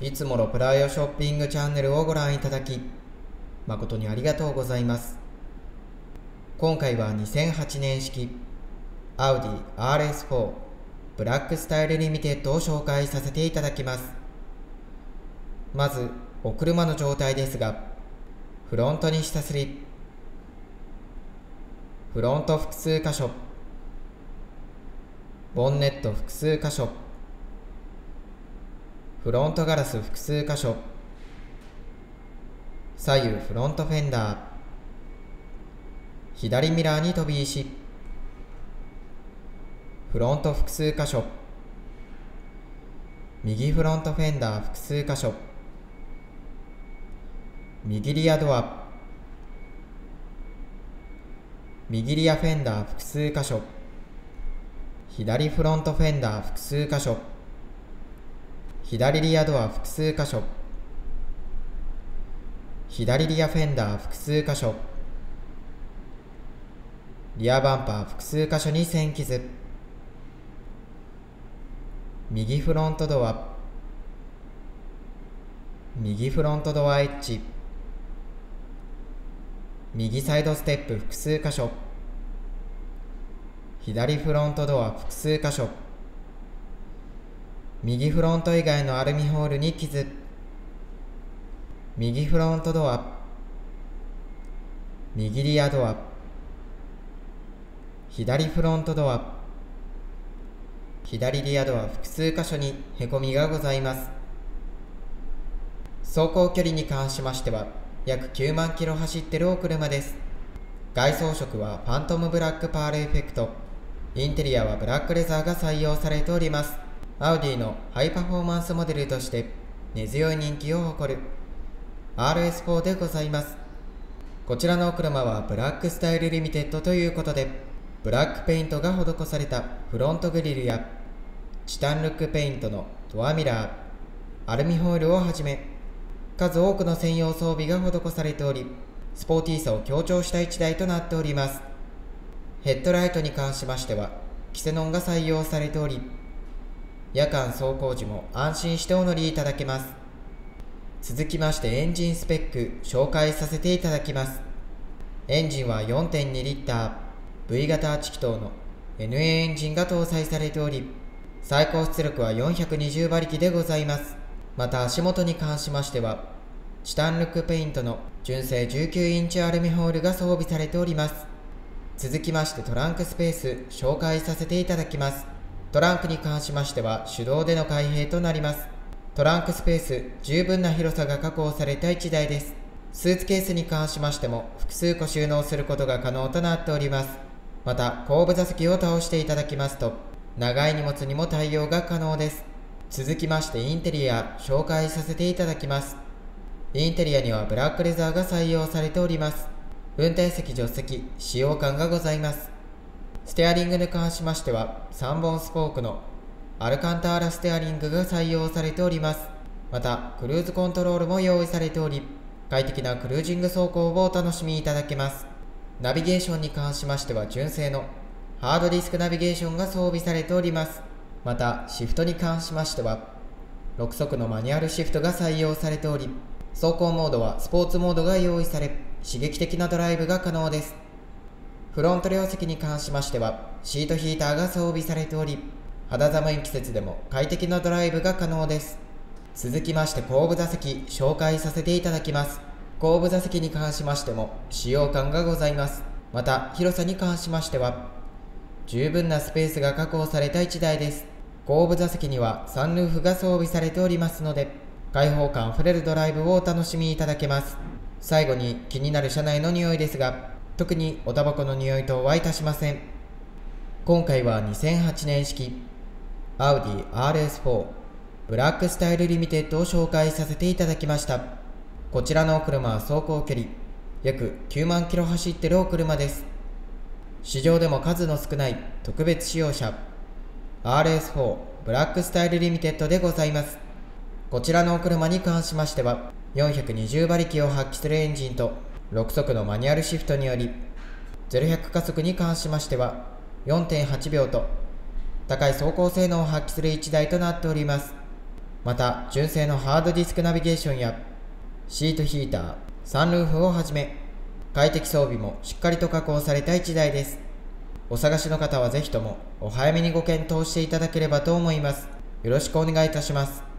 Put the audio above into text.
いつものプライオショッピングチャンネルをご覧いただき、誠にありがとうございます。今回は2008年式、アウディ RS4 ブラックスタイルリミテッドを紹介させていただきます。まず、お車の状態ですが、フロントに下擦り、フロント複数箇所、ボンネット複数箇所、フロントガラス複数箇所、左右フロントフェンダー、左ミラーに飛び石、フロント複数箇所、右フロントフェンダー複数箇所、右リアドア、右リアフェンダー複数箇所、左フロントフェンダー複数箇所、左リアドア複数箇所、左リアフェンダー複数箇所、リアバンパー複数箇所に線傷、右フロントドア、右フロントドアエッジ、右サイドステップ複数箇所。左フロントドア複数箇所。右フロント以外のアルミホールに傷右フロントドア右リアドア左フロントドア左リアドア複数箇所にへこみがございます走行距離に関しましては約9万キロ走ってるお車です。外装色はファントムブラックパールエフェクト。インテリアはブラックレザーが採用されております。アウディのハイパフォーマンスモデルとして根強い人気を誇る RS4 でございます。こちらのお車はブラックスタイルリミテッドということで、ブラックペイントが施されたフロントグリルやチタンルックペイントのドアミラー、アルミホイルをはじめ数多くの専用装備が施されており、スポーティーさを強調した1台となっております。ヘッドライトに関しましては、キセノンが採用されており、夜間走行時も安心してお乗りいただけます。続きましてエンジンスペック紹介させていただきます。エンジンは4.2リッター V 型8気筒の NA エンジンが搭載されており、最高出力は420馬力でございます。また足元に関しましては、チタンルックペイントの純正19インチアルミホールが装備されております。続きましてトランクスペース紹介させていただきます。トランクに関しましては手動での開閉となります。トランクスペース十分な広さが確保された1台です。スーツケースに関しましても複数個収納することが可能となっております。また後部座席を倒していただきますと長い荷物にも対応が可能です。続きましてインテリア紹介させていただきます。インテリアにはブラックレザーが採用されております。運転席助手席使用感がございます。ステアリングに関しましては3本スポークのアルカンターラステアリングが採用されております。またクルーズコントロールも用意されており快適なクルージング走行をお楽しみいただけます。ナビゲーションに関しましては純正のハードディスクナビゲーションが装備されております。またシフトに関しましては6速のマニュアルシフトが採用されており走行モードはスポーツモードが用意され刺激的なドライブが可能ですフロント両席に関しましてはシートヒーターが装備されており肌寒い季節でも快適なドライブが可能です。続きまして後部座席紹介させていただきます。後部座席に関しましても使用感がございます。また広さに関しましては十分なスペースが確保された1台です。後部座席にはサンルーフが装備されておりますので、開放感あふれるドライブをお楽しみいただけます。最後に気になる車内の匂いですが、特におタバコの匂いとはいたしません。今回は2008年式、アウディ RS4 ブラックスタイルリミテッドを紹介させていただきました。こちらのお車は走行距離約9万キロ走ってるお車です。市場でも数の少ない特別仕様車 RS4 ブラックスタイルリミテッドでございます。こちらのお車に関しましては、420馬力を発揮するエンジンと6速のマニュアルシフトにより、0100加速に関しましては4.8秒と高い走行性能を発揮する1台となっております。また純正のハードディスクナビゲーションやシートヒーターサンルーフをはじめ快適装備もしっかりと確保された1台です。お探しの方はぜひともお早めにご検討していただければと思います。よろしくお願いいたします。